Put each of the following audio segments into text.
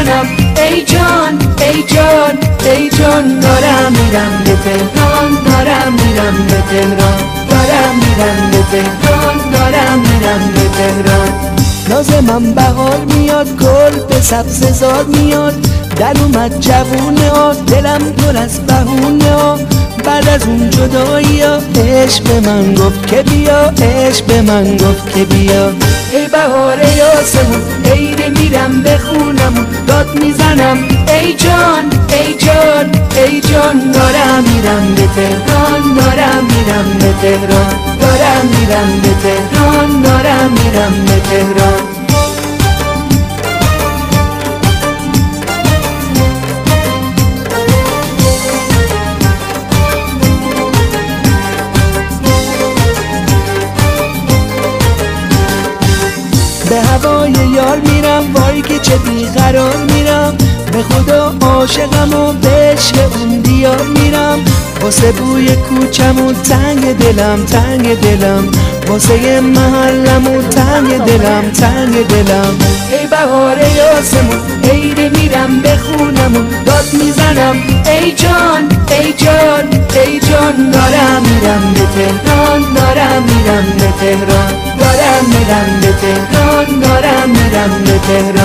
جانم. ای جان ای جان ای جان دارم میرم به تهران دارم میرم به تهران. دارم میرم به تهران دارم میرم به تهران. لازمم بهار میاد گل به سبز زاد میاد. در اومد جوونه ها دلم پر از بهونه ها. بعد از اون جدایی ها عشق به من گفت که بیا عشق به من گفت که بیا. ای بهار ای آسمون عیده میرم داد می‌زنم ای جان ای جان ای جان دارم میرم به تهران دارم میرم به تهران دارم میرم به تهران دارم میرم به تهران. به هوای یار میرم وای که چه بیقرار میرم. به خدا عاشقم و به عشق اون دیار میرم. واسه بوی کوچم و تنگ دلم تنگ دلم. واسه محلم و تنگ دلم تنگ دلم. ای بهار یاسمون عید میرم بخونم و داد می‌زنم. ای جان ای جان ای جان دارم میرم به تهران دارم میرم به تهران. دارم میرم به تهران دارم میرم به تهران.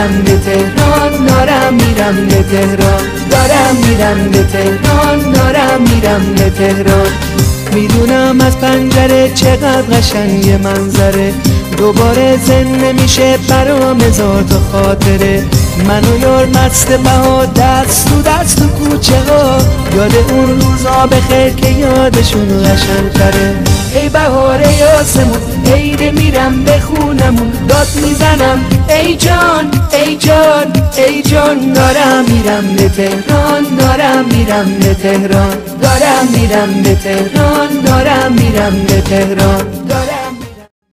میرم به تهران دارم میرم به تهران. دارم میرم به تهران دارم میرم به تهران. می‌دونم از پنجره چقدر قشنگ منظره. دوباره زن نمیشه برام هزار تا خاطره. من و یار مست بها دست تو دست تو کوچه ها. یاد اون روزا بخیر که یادشون قشنگ تره ای بهار یاسمون عید میرم بخونمون داد می‌زنم ای جان ای جان ای جان. دارم میرم به تهران دارم میرم به تهران. دارم میرم به تهران دارم میرم به تهران.